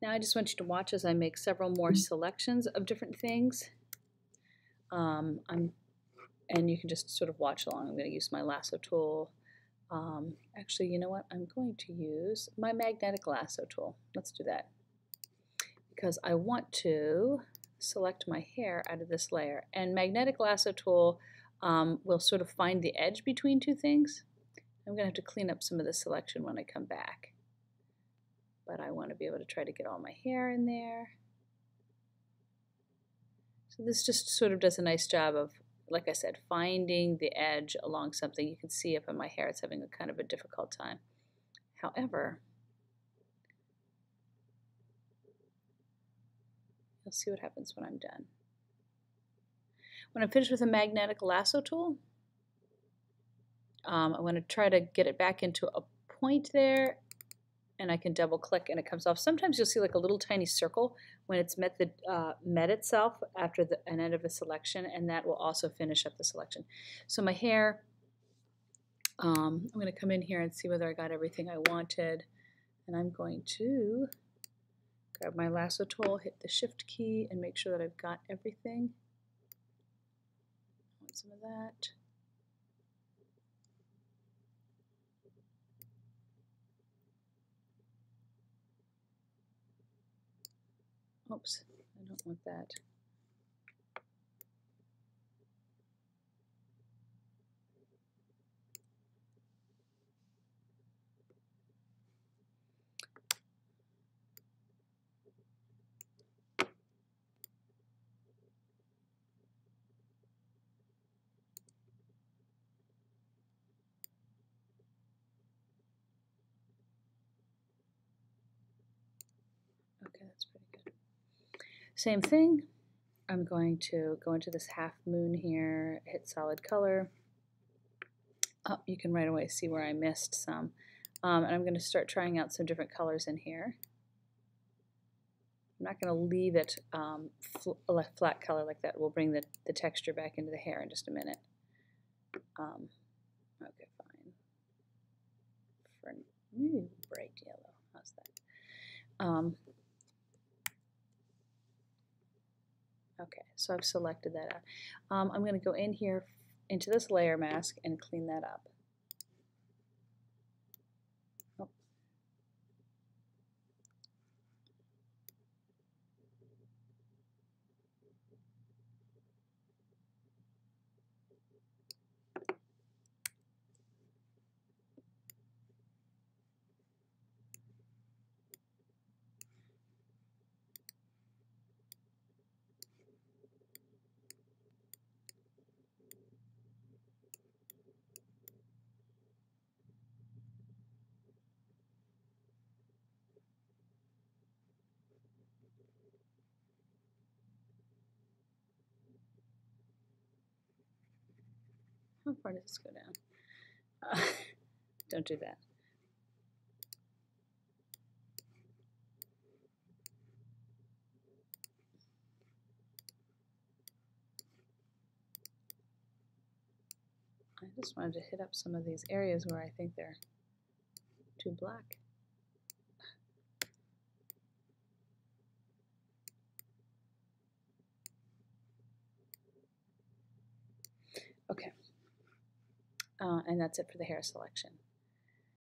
Now I just want you to watch as I make several more selections of different things. Um, I'm, and you can just sort of watch along. I'm going to use my lasso tool. Um, actually, you know what? I'm going to use my magnetic lasso tool. Let's do that. Because I want to select my hair out of this layer. And magnetic lasso tool um, will sort of find the edge between two things. I'm going to have to clean up some of the selection when I come back. But I want to be able to try to get all my hair in there. So this just sort of does a nice job of, like I said, finding the edge along something. You can see up in my hair it's having a kind of a difficult time. However, you'll see what happens when I'm done. When I'm finished with the magnetic lasso tool, um, I'm going to try to get it back into a point there and I can double click and it comes off. Sometimes you'll see like a little tiny circle when it's met the uh, met itself after the, an end of a selection and that will also finish up the selection. So my hair, um, I'm going to come in here and see whether I got everything I wanted and I'm going to grab my lasso tool, hit the shift key and make sure that I've got everything. Want some of that. Oops, I don't want that. Okay, that's pretty good. Same thing. I'm going to go into this half moon here, hit solid color. Oh, you can right away see where I missed some. Um, and I'm going to start trying out some different colors in here. I'm not going to leave it um, fl flat color like that. We'll bring the, the texture back into the hair in just a minute. Um, okay, fine. For bright yellow. How's that? Um, Okay, so I've selected that. Um, I'm going to go in here into this layer mask and clean that up. How far does this go down? Uh, don't do that. I just wanted to hit up some of these areas where I think they're too black. Okay. Uh, and that's it for the hair selection.